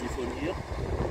il faut le dire.